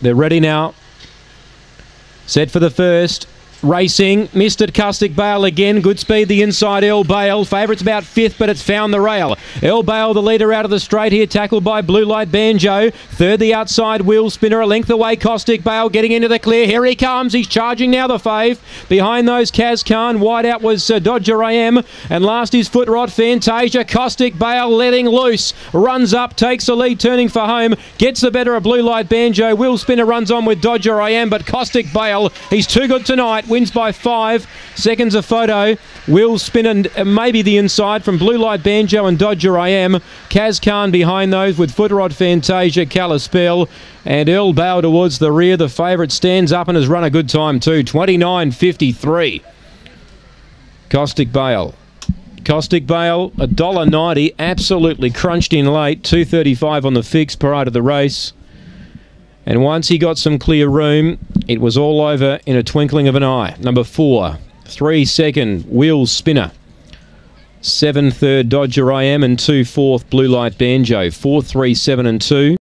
They're ready now. Set for the first. Racing, missed at Caustic Bale again. Good speed the inside, El Bale. Favourites about fifth, but it's found the rail. El Bale, the leader out of the straight here, tackled by Blue Light Banjo. Third, the outside wheel spinner, a length away. Caustic Bale getting into the clear. Here he comes. He's charging now, the fave. Behind those, Kaz Khan. Wide out was uh, Dodger I Am. And last is Foot Rot Fantasia. Caustic Bale letting loose. Runs up, takes the lead, turning for home. Gets the better of Blue Light Banjo. Wheel spinner runs on with Dodger I Am, but Caustic Bale, he's too good tonight wins by five. Seconds a photo. Will spin and uh, maybe the inside from Blue Light Banjo and Dodger I Am. Kaz Khan behind those with Footrod Fantasia, Kalispel, and Earl Bow towards the rear. The favourite stands up and has run a good time too. 29.53. Caustic Bale. Caustic Bale, $1.90, absolutely crunched in late, 235 on the fix prior to the race. And once he got some clear room, it was all over in a twinkling of an eye. Number four, three second wheels spinner. Seven third Dodger I Am and two fourth Blue Light Banjo. Four, three, seven, and two.